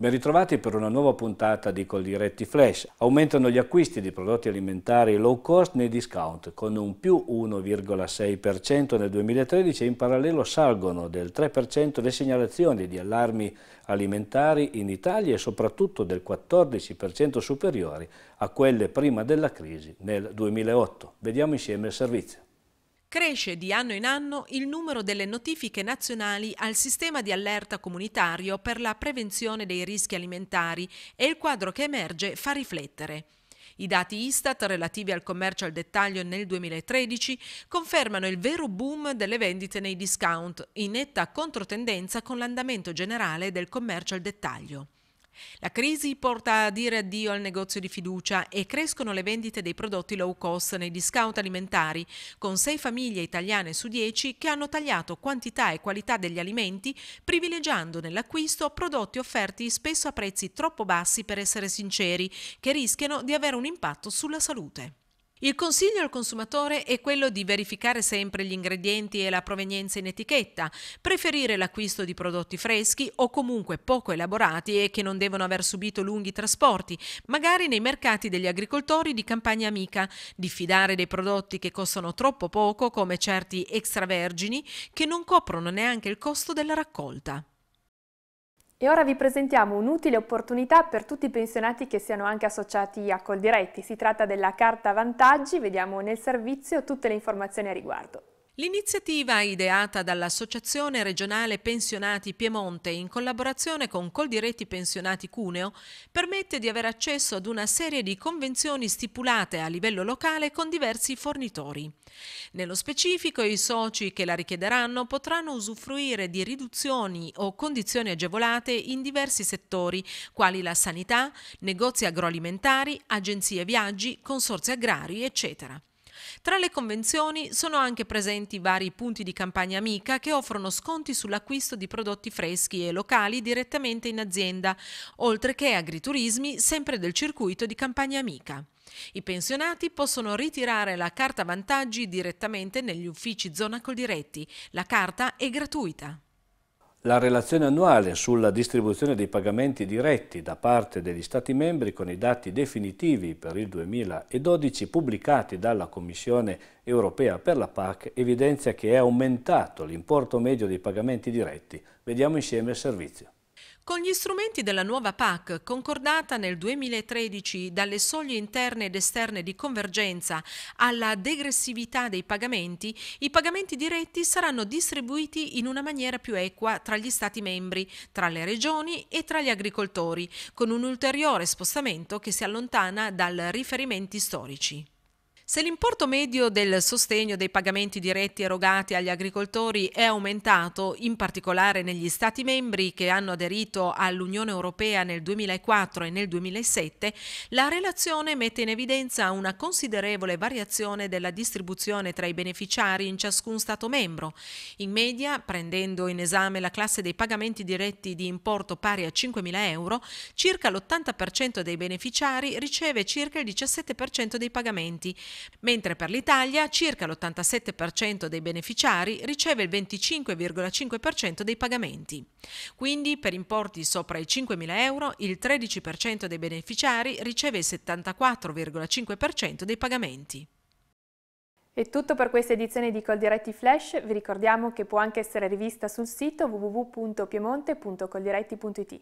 Ben ritrovati per una nuova puntata di Coldiretti Flash. Aumentano gli acquisti di prodotti alimentari low cost nei discount con un più 1,6% nel 2013 e in parallelo salgono del 3% le segnalazioni di allarmi alimentari in Italia e soprattutto del 14% superiori a quelle prima della crisi nel 2008. Vediamo insieme il servizio. Cresce di anno in anno il numero delle notifiche nazionali al sistema di allerta comunitario per la prevenzione dei rischi alimentari e il quadro che emerge fa riflettere. I dati Istat relativi al commercio al dettaglio nel 2013 confermano il vero boom delle vendite nei discount, in netta controtendenza con l'andamento generale del commercio al dettaglio. La crisi porta a dire addio al negozio di fiducia e crescono le vendite dei prodotti low cost nei discount alimentari, con 6 famiglie italiane su 10 che hanno tagliato quantità e qualità degli alimenti, privilegiando nell'acquisto prodotti offerti spesso a prezzi troppo bassi per essere sinceri, che rischiano di avere un impatto sulla salute. Il consiglio al consumatore è quello di verificare sempre gli ingredienti e la provenienza in etichetta, preferire l'acquisto di prodotti freschi o comunque poco elaborati e che non devono aver subito lunghi trasporti, magari nei mercati degli agricoltori di campagna amica, diffidare dei prodotti che costano troppo poco come certi extravergini che non coprono neanche il costo della raccolta. E ora vi presentiamo un'utile opportunità per tutti i pensionati che siano anche associati a Coldiretti. Si tratta della carta vantaggi, vediamo nel servizio tutte le informazioni a riguardo. L'iniziativa ideata dall'Associazione regionale Pensionati Piemonte in collaborazione con Coldiretti Pensionati Cuneo permette di avere accesso ad una serie di convenzioni stipulate a livello locale con diversi fornitori. Nello specifico i soci che la richiederanno potranno usufruire di riduzioni o condizioni agevolate in diversi settori quali la sanità, negozi agroalimentari, agenzie viaggi, consorzi agrari, eccetera. Tra le convenzioni sono anche presenti vari punti di campagna amica che offrono sconti sull'acquisto di prodotti freschi e locali direttamente in azienda, oltre che agriturismi sempre del circuito di campagna amica. I pensionati possono ritirare la carta vantaggi direttamente negli uffici zona Coldiretti. La carta è gratuita. La relazione annuale sulla distribuzione dei pagamenti diretti da parte degli Stati membri con i dati definitivi per il 2012 pubblicati dalla Commissione europea per la PAC evidenzia che è aumentato l'importo medio dei pagamenti diretti. Vediamo insieme il servizio. Con gli strumenti della nuova PAC, concordata nel 2013 dalle soglie interne ed esterne di convergenza alla degressività dei pagamenti, i pagamenti diretti saranno distribuiti in una maniera più equa tra gli Stati membri, tra le regioni e tra gli agricoltori, con un ulteriore spostamento che si allontana dai riferimenti storici. Se l'importo medio del sostegno dei pagamenti diretti erogati agli agricoltori è aumentato, in particolare negli Stati membri che hanno aderito all'Unione Europea nel 2004 e nel 2007, la relazione mette in evidenza una considerevole variazione della distribuzione tra i beneficiari in ciascun Stato membro. In media, prendendo in esame la classe dei pagamenti diretti di importo pari a 5.000 euro, circa l'80% dei beneficiari riceve circa il 17% dei pagamenti, mentre per l'Italia circa l'87% dei beneficiari riceve il 25,5% dei pagamenti. Quindi per importi sopra i 5.000 euro il 13% dei beneficiari riceve il 74,5% dei pagamenti. È tutto per questa edizione di Coldiretti Flash, vi ricordiamo che può anche essere rivista sul sito www.piemonte.coldiretti.it.